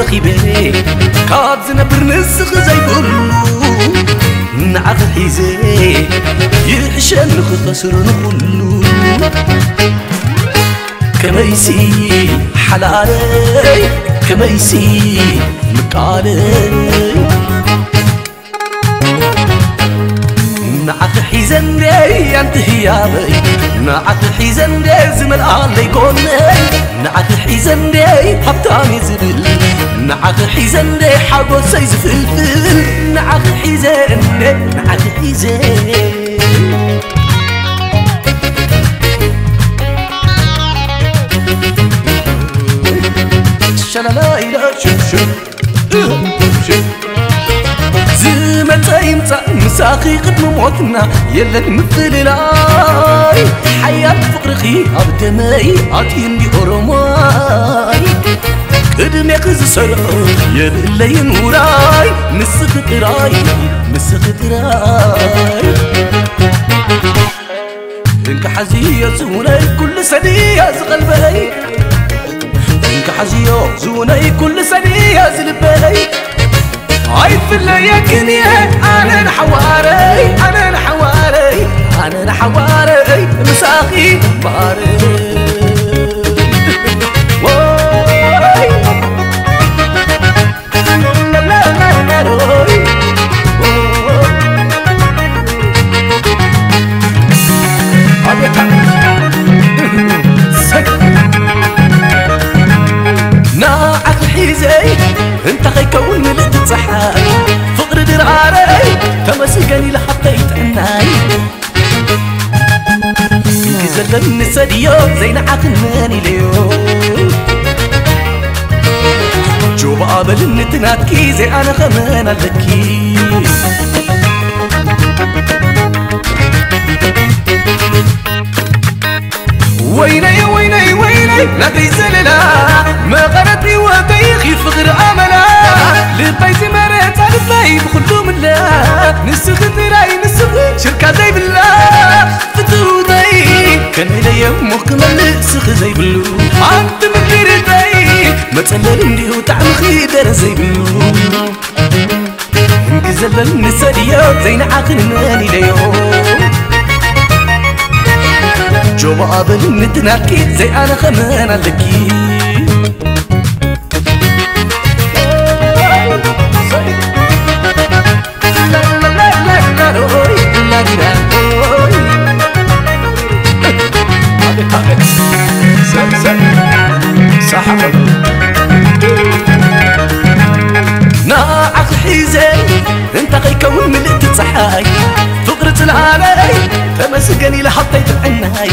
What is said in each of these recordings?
ረኺበ ካብ ዝነብር ንስኽ ዘይብሉ ንዓኽ ሒዘ ይዕሸን ንኽኸስር ንኹሉ ከመይሲ ሓላለይ ከመይሲ ምቃለይ ንዓኽ ሒዘንደይ ኣንቲ ህያበይ ንዓኽ ሒዘንደይ ዝመልኣለይ ጎነይ ንዓኽ ሒዘንደይ ሃብታሚ ዝብል نعخ حزن لي حبو سيز فلفل؟ نعخ حزن لي نعخ حزن. شلا لا إله شوف شوف. ساقي قد موتنا يلا نمثل لاي حياة فقر خي أرماي قد بأرماي قدمي قز سرعو اللي نوراي. مسخ تراي مسخ تراي إنك حزية زوني كل سنية زغلبي إنك حزية زوني كل سنية زلبي يا كنيه أنا الحواري أنا الحواري أنا الحواري مساخي باري. انت غيكون لقيت صحاب تمسكني لحطيت عناي كنكزلن سديو زين عقناني ليو جو جوب قابل نتناتكي زي أنا خمان لكي. ويني ويني ويني لا تيسللا ما قرتني وتيخي فقر أمل. ዘይብሉ ኣንቲ ምክርተይ መፀለል እንዲሁ ጣዕምኺ ደረ ዘይብሉ እንዲ ዘለኒ ሰድዮ ዘይነዓኽን መን ኢለዮ ጆባ ኣበል ንትናትኪ ዘይኣነ ኸመን ኣለኪ ናዓኽ ሒዘይ እንታ ኸይከውን ምልእቲ ፀሓይ ፍቕሪ ትልሃለይ ተመስገን ኢለ ሃብተይ ጥዕናይ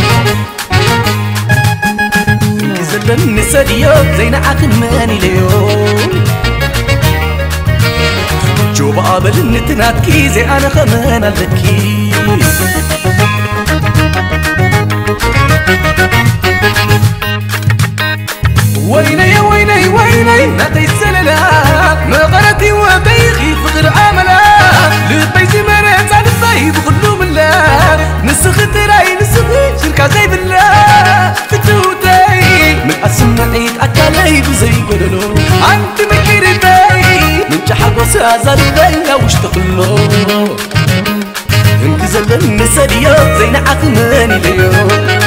እንዲ ዘለኒ ሰድዮ ዘይነዓኽን መን ኢለዮ ጆባ በልኒ ትናትኪ ዘይኣነ ኸመን ኣለኪ ወይነይ عيني ما تيسل لك ما غرتي وبيغي فغر عملك لطيت مرات على الصيد غلو من لك نسخ تراي نسخ شركة غيب الله من أسمع عيد أكالي بزي قللو أنت مكربي من جحق وسازل بلا وش تقلو انك زلن سريات زين عقماني ليو.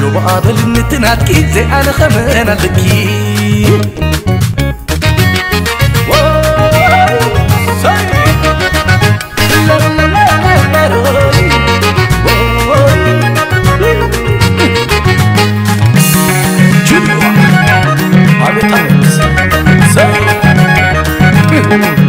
ويني ويني ويني نبي زللا ما غلطي وبيخي